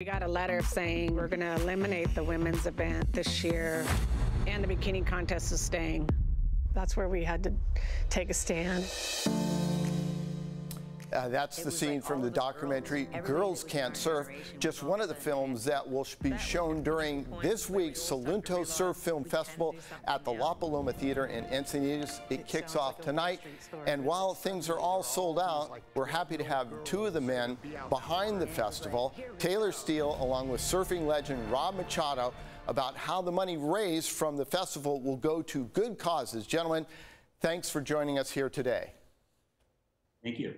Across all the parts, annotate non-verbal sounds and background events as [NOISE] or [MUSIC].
We got a letter saying we're going to eliminate the women's event this year and the bikini contest is staying. That's where we had to take a stand. Uh, that's the scene from the documentary Girls Can't Surf, just one of the films that will be shown during this week's Solento Surf Film Festival at the La Paloma Theater in Encinitas. It kicks off tonight, and while things are all sold out, we're happy to have two of the men behind the festival, Taylor Steele along with surfing legend Rob Machado, about how the money raised from the festival will go to good causes. Gentlemen, thanks for joining us here today. Thank you.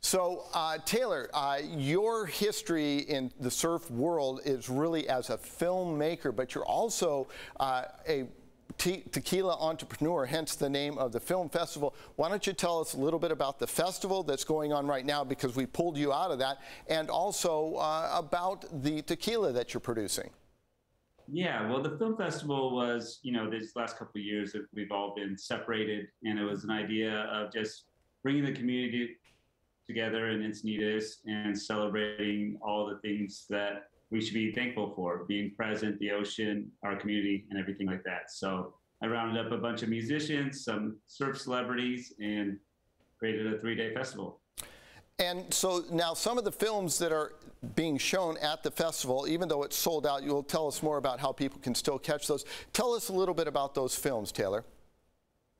So, uh, Taylor, uh, your history in the surf world is really as a filmmaker, but you're also uh, a te tequila entrepreneur, hence the name of the film festival. Why don't you tell us a little bit about the festival that's going on right now because we pulled you out of that, and also uh, about the tequila that you're producing? Yeah, well, the film festival was, you know, these last couple years that we've all been separated, and it was an idea of just bringing the community together in Encinitas and celebrating all the things that we should be thankful for being present, the ocean, our community, and everything like that. So I rounded up a bunch of musicians, some surf celebrities, and created a three day festival. And so now some of the films that are being shown at the festival, even though it's sold out, you'll tell us more about how people can still catch those. Tell us a little bit about those films, Taylor.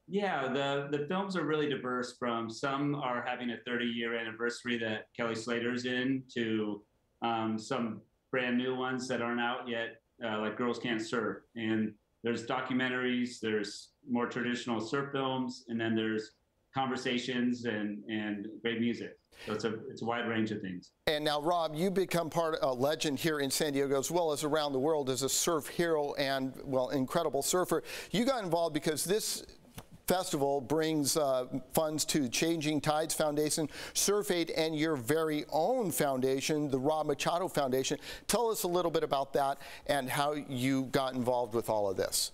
Yeah, the, the films are really diverse from some are having a 30 year anniversary that Kelly Slater's in to um, some brand new ones that aren't out yet, uh, like Girls Can't Surf. And there's documentaries, there's more traditional surf films, and then there's conversations and, and great music. So it's a, it's a wide range of things. And now, Rob, you become part of a legend here in San Diego as well as around the world as a surf hero and, well, incredible surfer. You got involved because this festival brings uh, funds to Changing Tides Foundation, Surf Aid, and your very own foundation, the Rob Machado Foundation. Tell us a little bit about that and how you got involved with all of this.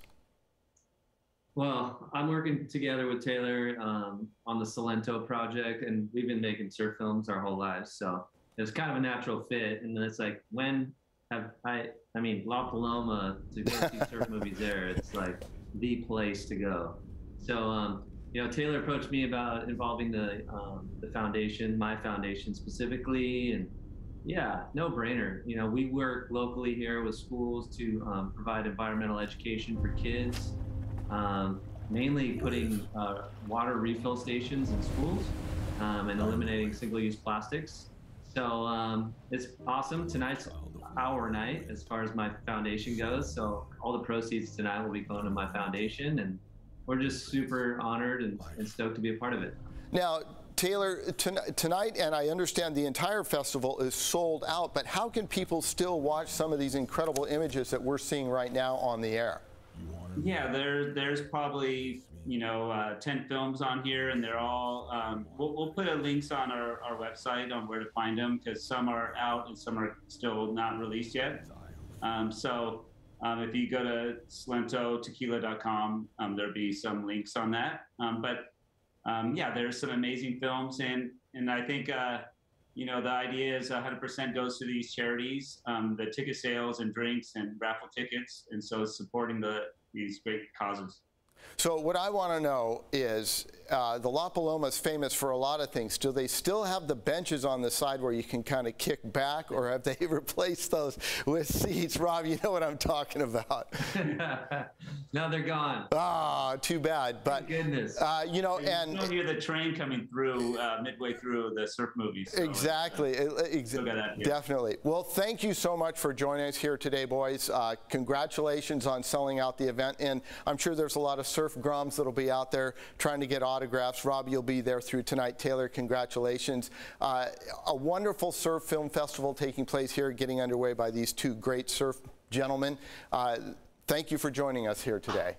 Well, I'm working together with Taylor um, on the Solento project, and we've been making surf films our whole lives. So it was kind of a natural fit. And then it's like, when have I, I mean, La Paloma to go see surf [LAUGHS] movies there, it's like the place to go. So, um, you know, Taylor approached me about involving the um, the foundation, my foundation specifically, and yeah, no brainer. You know, we work locally here with schools to um, provide environmental education for kids, um, mainly putting uh, water refill stations in schools um, and eliminating single-use plastics. So um, it's awesome. Tonight's our night as far as my foundation goes. So all the proceeds tonight will be going to my foundation and we're just super honored and, and stoked to be a part of it. Now, Taylor, tonight, and I understand the entire festival is sold out, but how can people still watch some of these incredible images that we're seeing right now on the air? Yeah, there, there's probably you know uh, 10 films on here, and they're all. Um, we'll, we'll put links on our, our website on where to find them because some are out and some are still not released yet. Um, so um, if you go to solentotequila.com, um, there'll be some links on that. Um, but um, yeah, there's some amazing films, and and I think uh, you know the idea is 100% goes to these charities, um, the ticket sales and drinks and raffle tickets, and so supporting the these great causes. So what I want to know is, uh, the La Paloma is famous for a lot of things. Do they still have the benches on the side where you can kind of kick back, or have they [LAUGHS] replaced those with seats? Rob, you know what I'm talking about. [LAUGHS] no, they're gone. Ah, too bad. But Thank goodness. Uh, you know, and you hear the train coming through uh, midway through the surf movie. So exactly. Ex definitely. Well, thank you so much for joining us here today, boys. Uh, congratulations on selling out the event, and I'm sure there's a lot of surf groms that'll be out there trying to get autographs. Rob, you'll be there through tonight. Taylor, congratulations. Uh, a wonderful surf film festival taking place here, getting underway by these two great surf gentlemen. Uh, thank you for joining us here today.